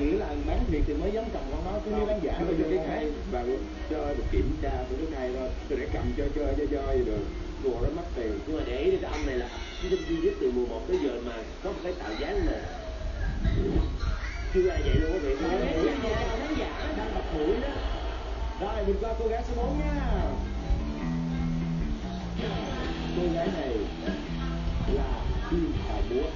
nghĩ là bán thiệt thì mới dám cầm con nó cứ như bán giả bây giờ cái này và chơi được kiểm tra của cái này rồi tôi để cầm chơi chơi chơi chơi được đùa nó mất tiền. Nhưng mà để ý cái ông này là chúng duy nhất từ mùa 1 tới giờ mà có một cái tạo dáng mà chưa ai vậy luôn quý vị. Bán giả đang bật mũi đó. Rồi mình coi cô gái số 4 nha. Cô gái này là kim hà múa.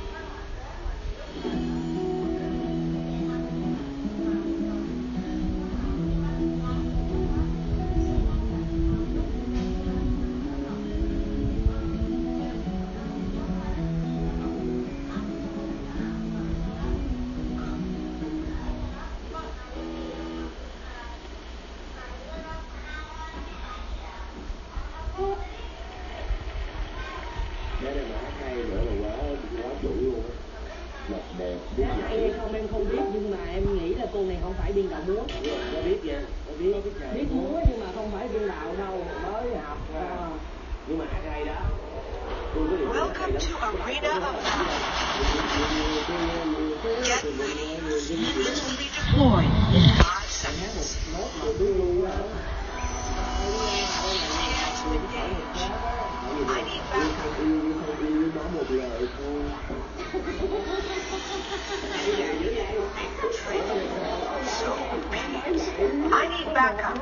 chúng ta khẳng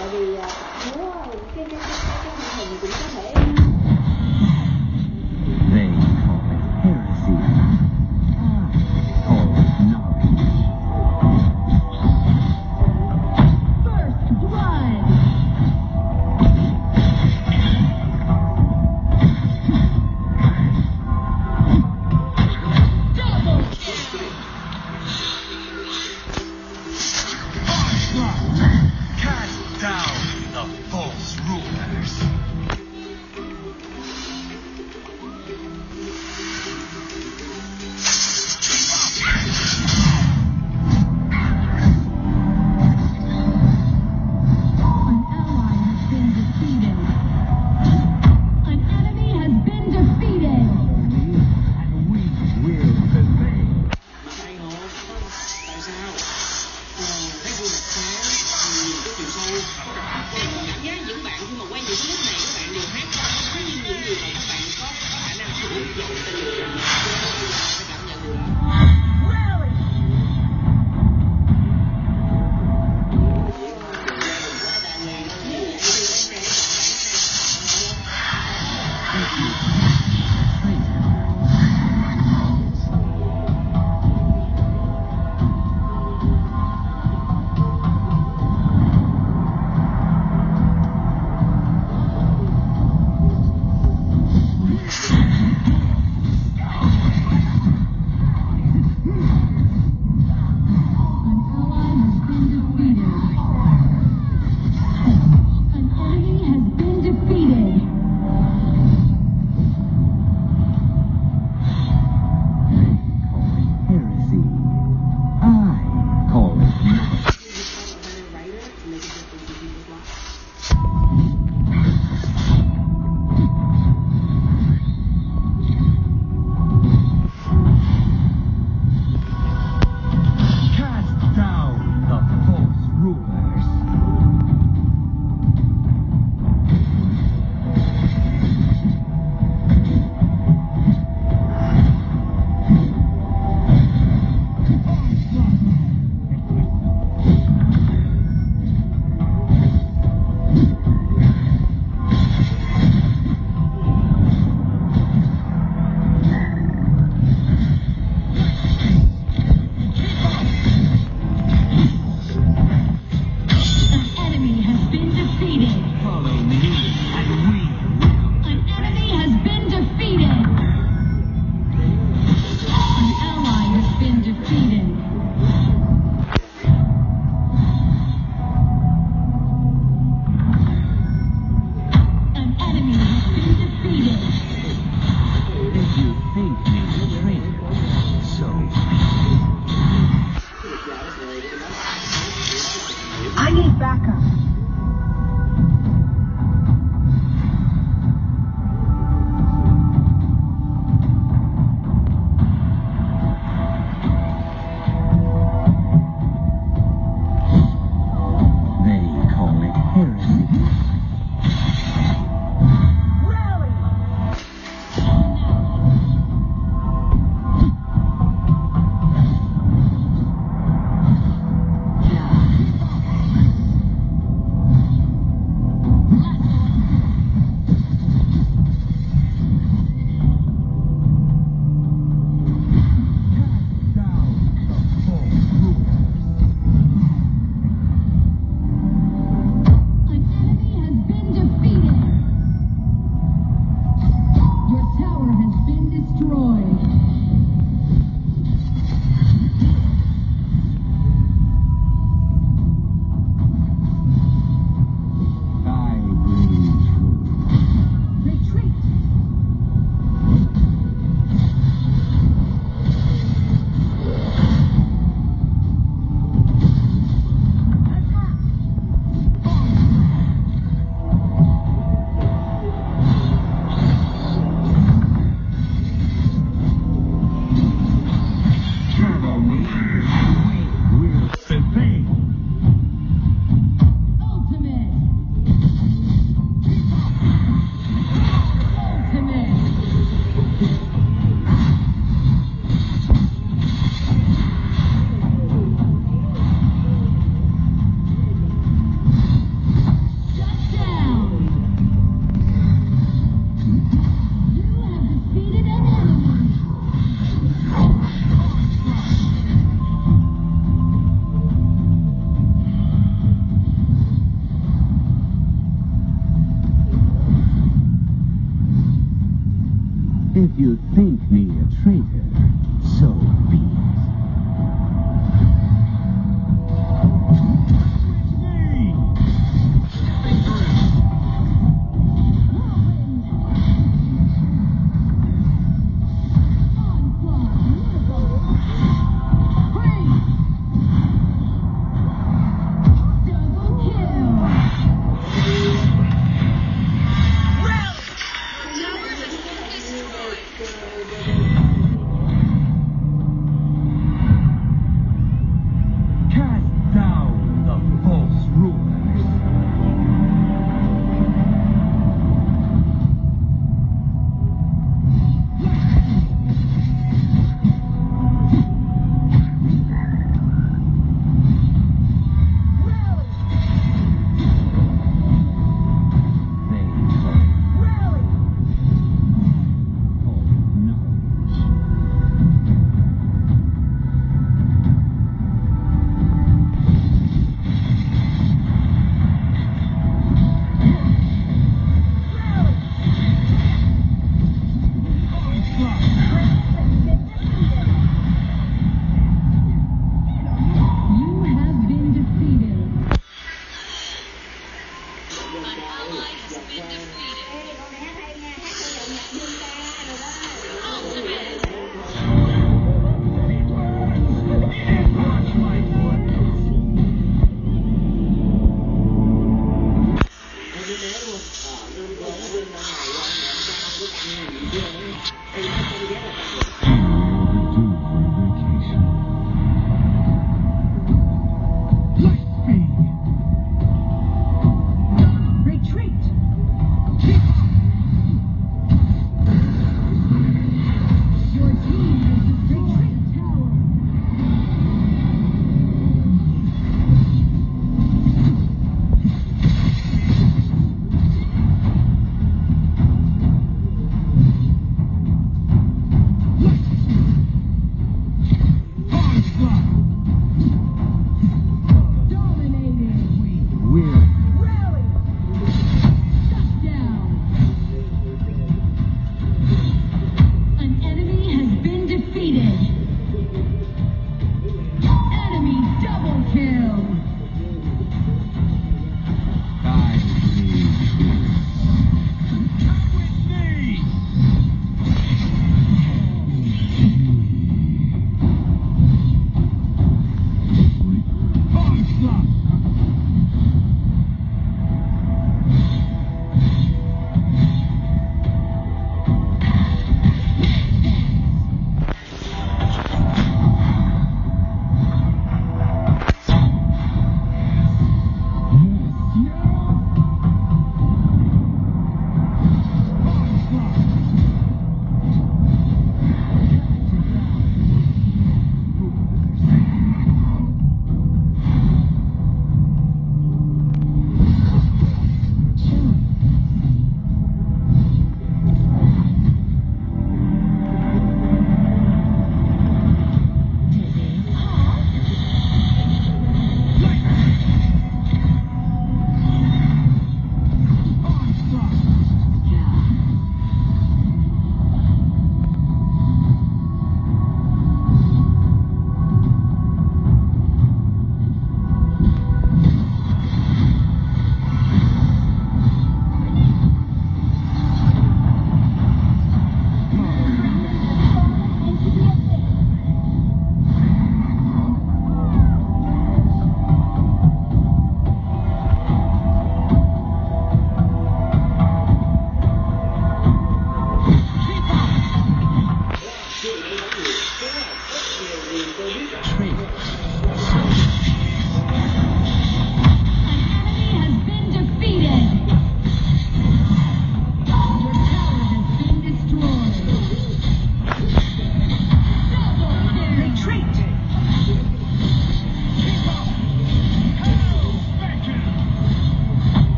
tại vì múa cái cái cái cái, cái hình cũng có thể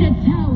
to tell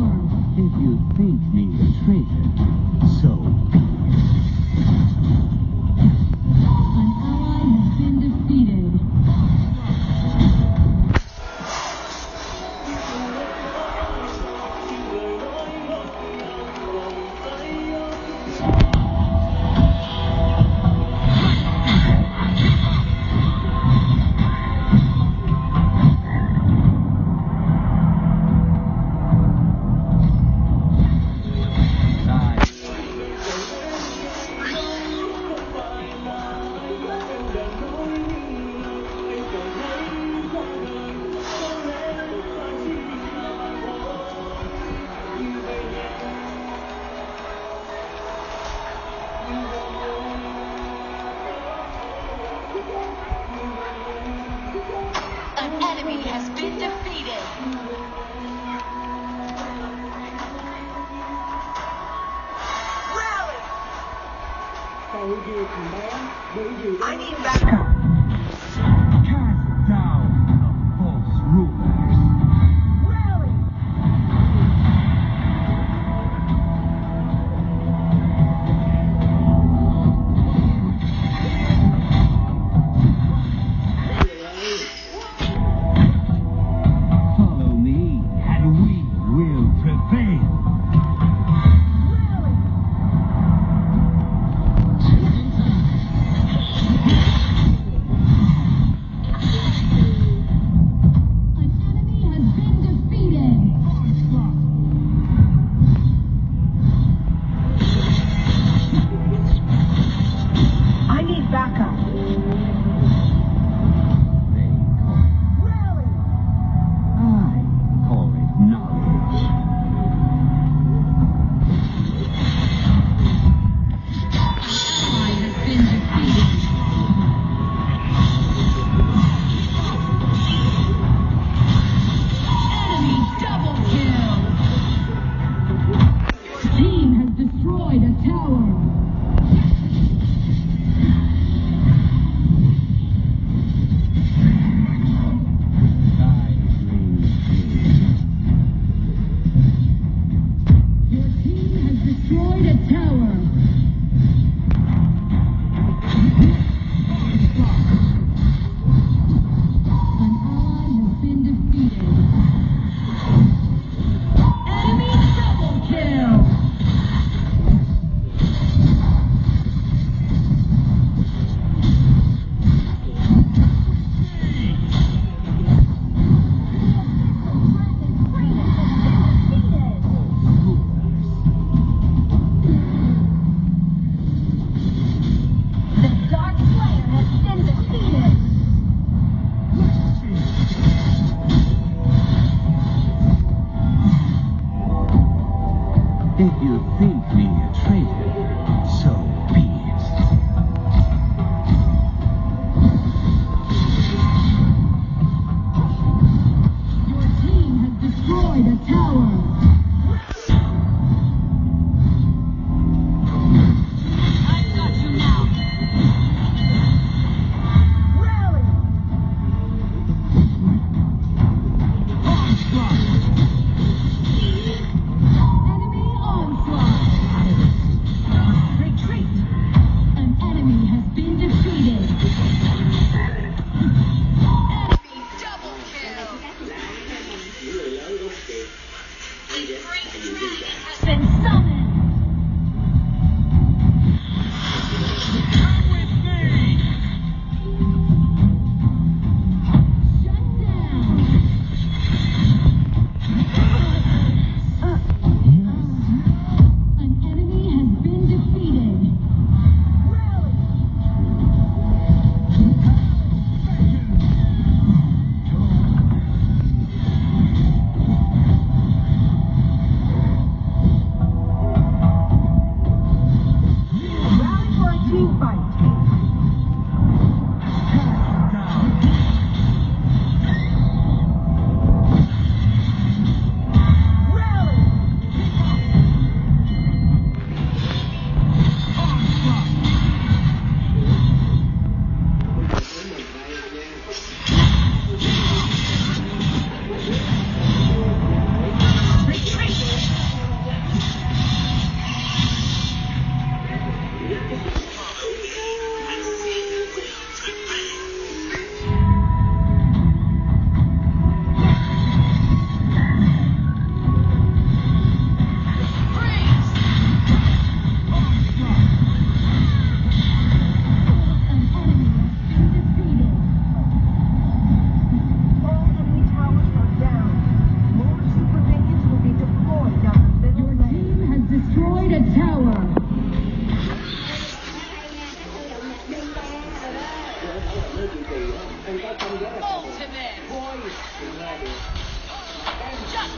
power.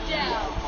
down.